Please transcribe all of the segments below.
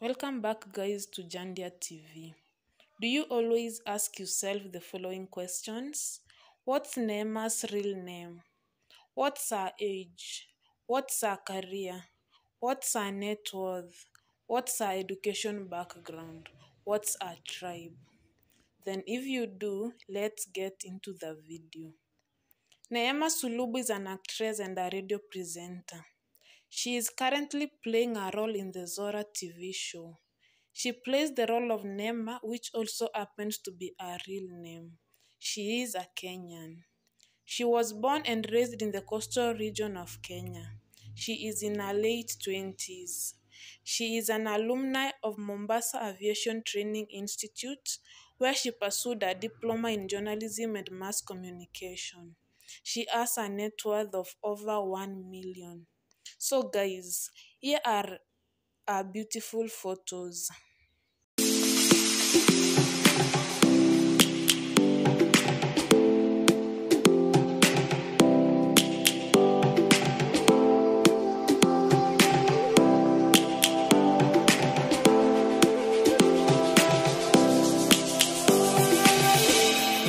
Welcome back, guys, to Jandia TV. Do you always ask yourself the following questions? What's Neema's real name? What's her age? What's her career? What's her net worth? What's her education background? What's her tribe? Then, if you do, let's get into the video. Neema Sulubu is an actress and a radio presenter. She is currently playing a role in the Zora TV show. She plays the role of Neema, which also happens to be her real name. She is a Kenyan. She was born and raised in the coastal region of Kenya. She is in her late 20s. She is an alumni of Mombasa Aviation Training Institute, where she pursued a diploma in journalism and mass communication. She has a net worth of over 1 million. So, guys, here are our beautiful photos.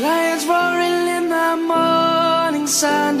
Lions roaring in the morning sun,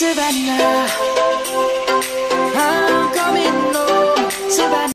Savannah.